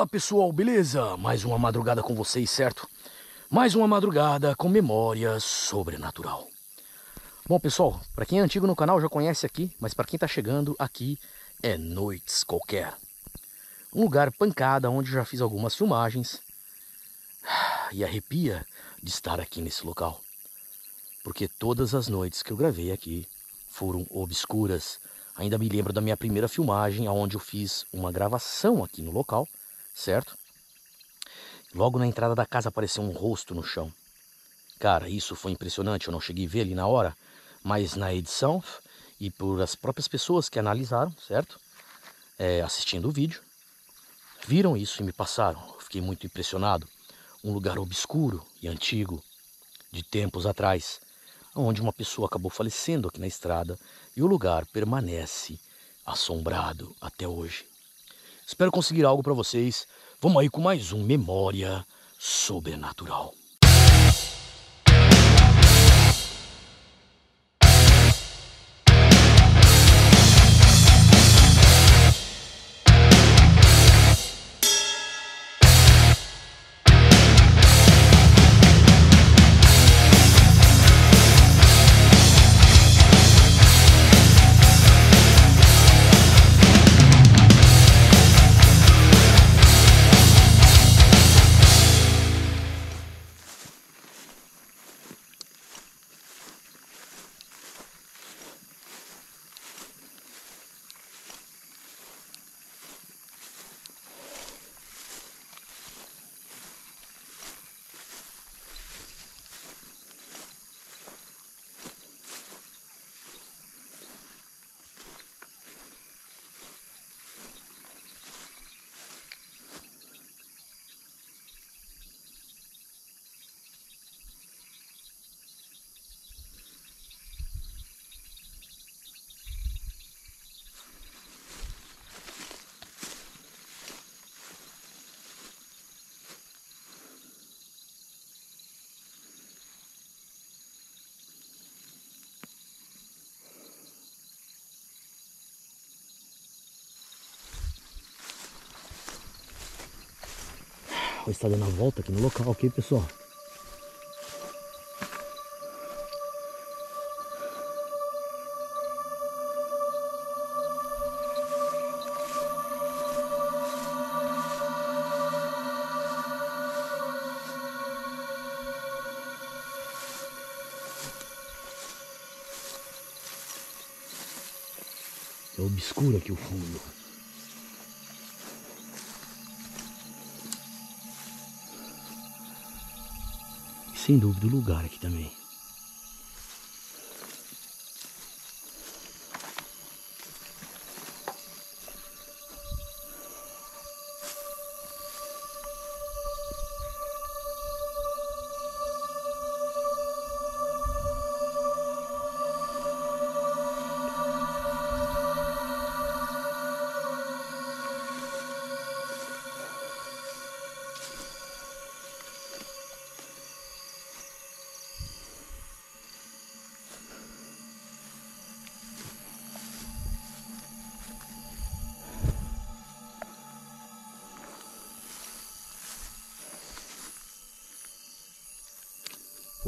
Fala pessoal, beleza? Mais uma madrugada com vocês, certo? Mais uma madrugada com memória sobrenatural. Bom pessoal, para quem é antigo no canal já conhece aqui, mas para quem está chegando aqui é Noites Qualquer. Um lugar pancada onde já fiz algumas filmagens e arrepia de estar aqui nesse local. Porque todas as noites que eu gravei aqui foram obscuras. Ainda me lembro da minha primeira filmagem, onde eu fiz uma gravação aqui no local certo? Logo na entrada da casa apareceu um rosto no chão. Cara, isso foi impressionante, eu não cheguei a ver ali na hora, mas na edição e por as próprias pessoas que analisaram, certo? É, assistindo o vídeo, viram isso e me passaram. Fiquei muito impressionado. Um lugar obscuro e antigo, de tempos atrás, onde uma pessoa acabou falecendo aqui na estrada e o lugar permanece assombrado até hoje. Espero conseguir algo para vocês. Vamos aí com mais um Memória Sobrenatural. Está dando a volta aqui no local, ok pessoal? É obscuro aqui o fundo. Sem dúvida o lugar aqui também.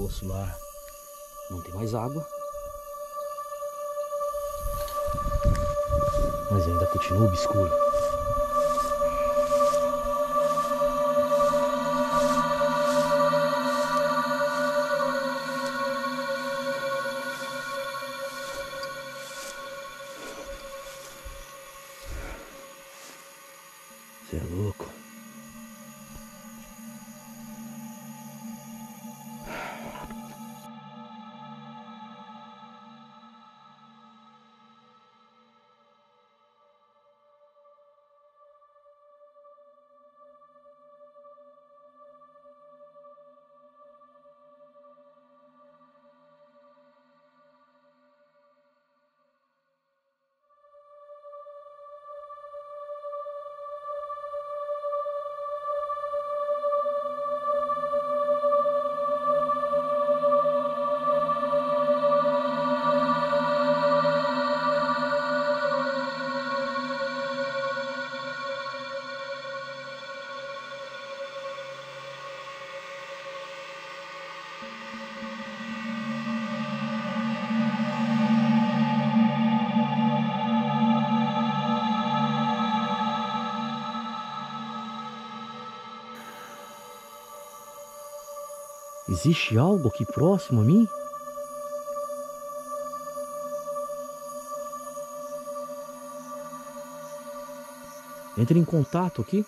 Poço lá não tem mais água. Mas ainda continua obscuro. Existe algo aqui próximo a mim? Entre em contato aqui.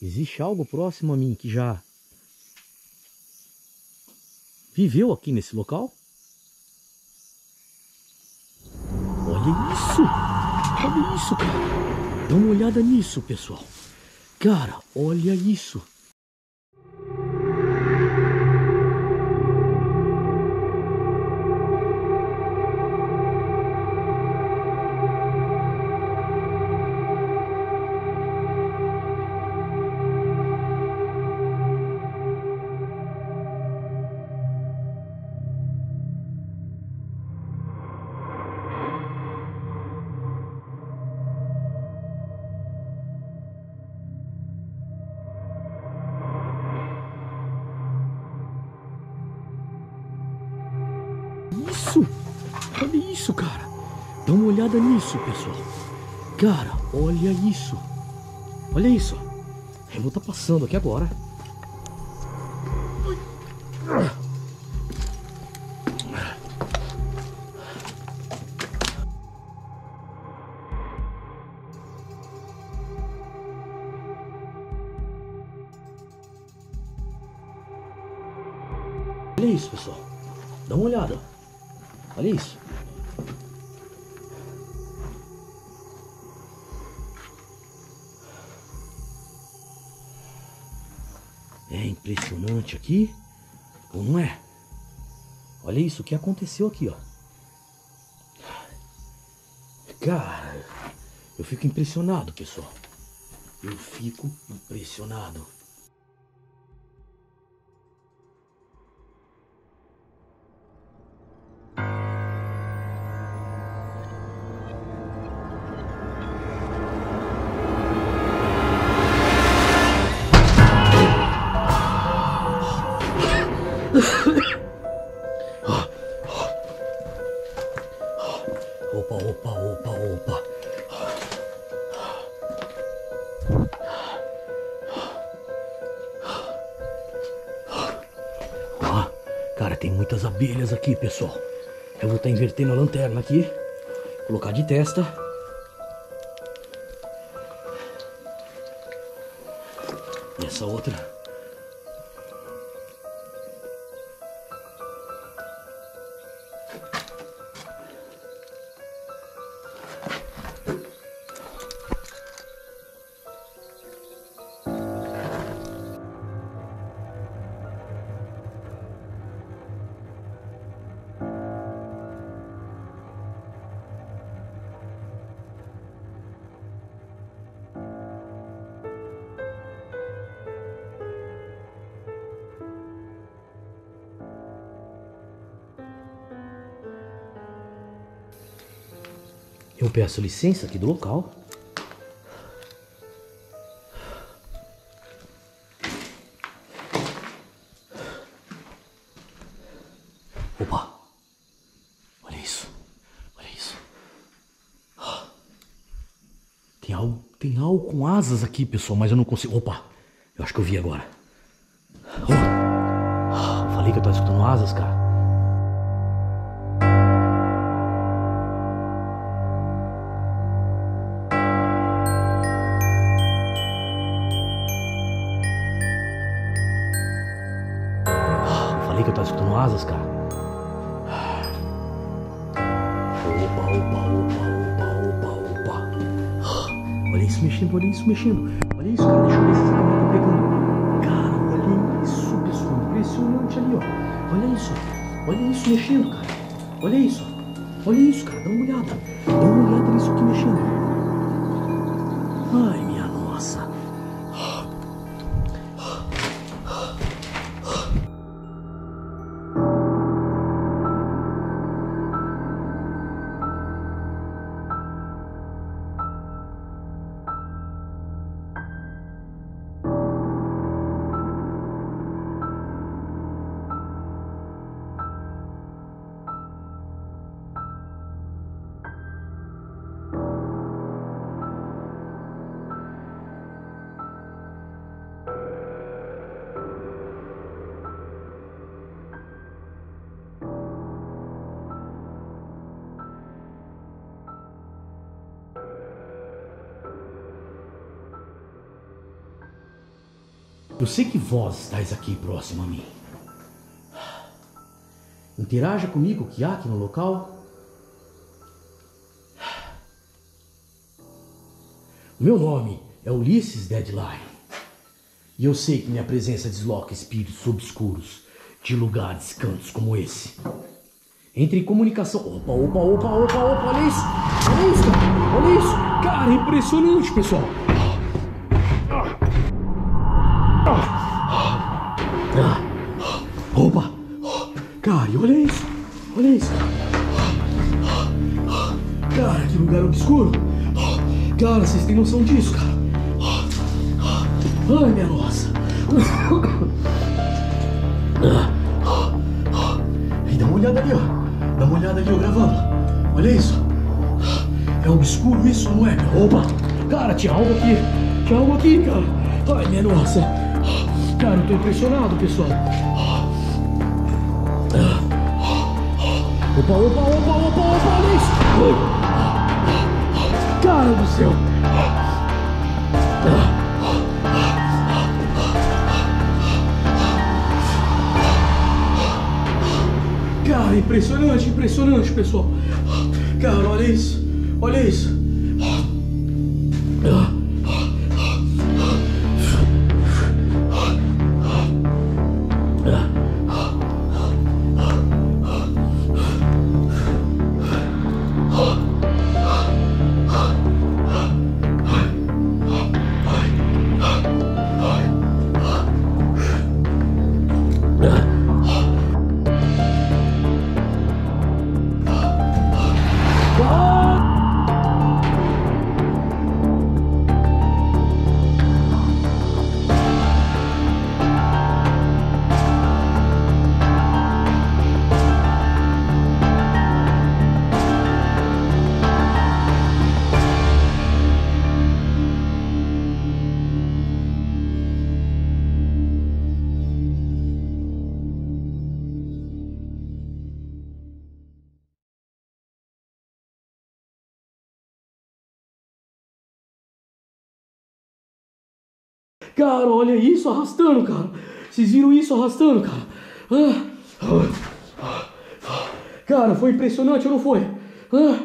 Existe algo próximo a mim que já viveu aqui nesse local? Olha isso! Olha isso, cara! Dá uma olhada nisso, pessoal. Cara, olha isso! Isso? Olha isso, cara. Dá uma olhada nisso, pessoal. Cara, olha isso. Olha isso. O Remo tá passando aqui agora. Olha isso, pessoal. Dá uma olhada. Olha isso. É impressionante aqui, ou não é? Olha isso, o que aconteceu aqui, ó. Cara, eu fico impressionado, pessoal. Eu fico impressionado. Abelhas aqui, pessoal. Eu vou estar tá invertendo a lanterna aqui. Colocar de testa. E essa outra Eu peço licença aqui do local. Opa! Olha isso. Olha isso. Tem algo, tem algo com asas aqui, pessoal, mas eu não consigo. Opa! Eu acho que eu vi agora. Oh. Falei que eu tava escutando asas, cara. Tava escutando asas, cara. Opa, opa, opa, opa, opa, opa. Olha isso mexendo, olha isso mexendo. Olha isso, cara. Deixa eu ver se essa câmera tá pegando. Cara, olha isso, pessoal. Impressionante ali, ó. Olha isso. Olha isso mexendo, cara. Olha isso. Olha isso, cara. Dá uma olhada. Dá uma olhada nisso aqui mexendo. Ai, minha Eu sei que vós estáis aqui próximo a mim. Interaja comigo que há aqui no local. O meu nome é Ulisses Deadline. E eu sei que minha presença desloca espíritos obscuros de lugares, cantos como esse. Entre em comunicação. Opa, opa, opa, opa, opa, olha isso! Olha isso, cara! Olha isso! Cara, impressionante, pessoal! Opa! Cara, olha isso! Olha isso! Cara, que lugar obscuro! Cara, vocês têm noção disso, cara? Ai, minha nossa! E dá uma olhada ali, ó. Dá uma olhada ali, ó, gravando. Olha isso. É obscuro isso, não é? Opa! Cara, tinha algo aqui. Tinha algo aqui, cara. Minha nossa. Cara, eu tô impressionado, pessoal. Opa, opa, opa, opa, opa, olha isso. Cara do céu. Cara, impressionante, impressionante, pessoal. Cara, olha isso. Olha isso. Cara, olha isso arrastando, cara. Vocês viram isso arrastando, cara? Cara, foi impressionante ou não foi? Ah.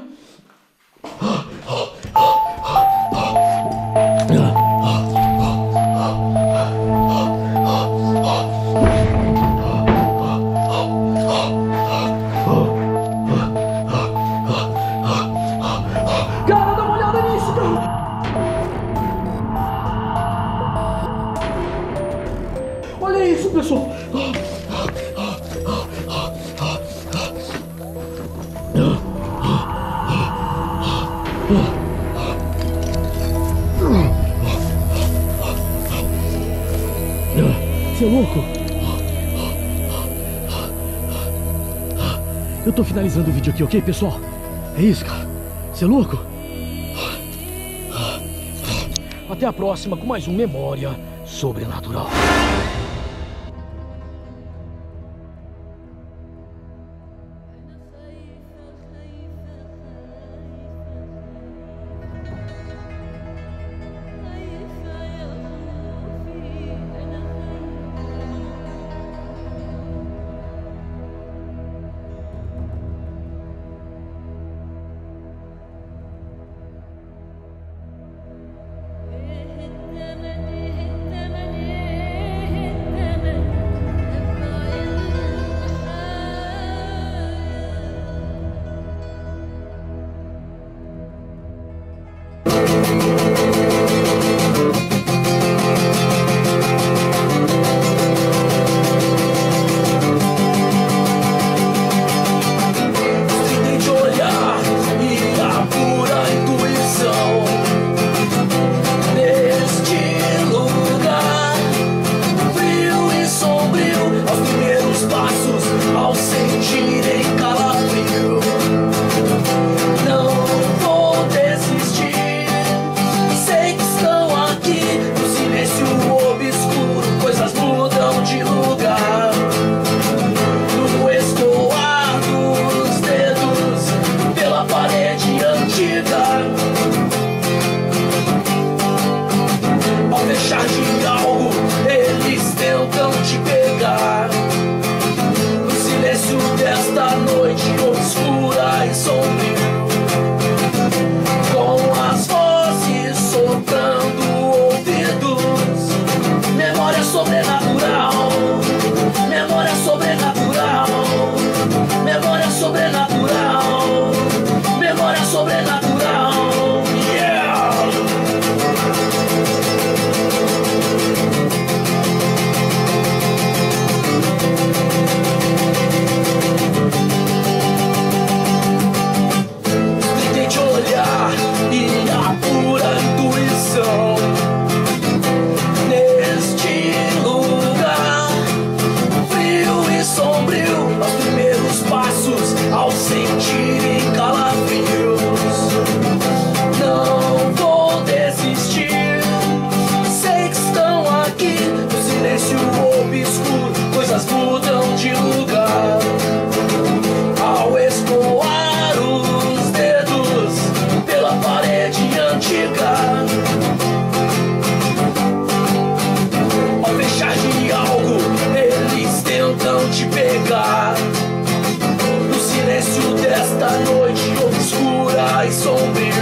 Finalizando o vídeo aqui, ok, pessoal? É isso, cara. Você é louco? Até a próxima com mais um Memória Sobrenatural. lies on me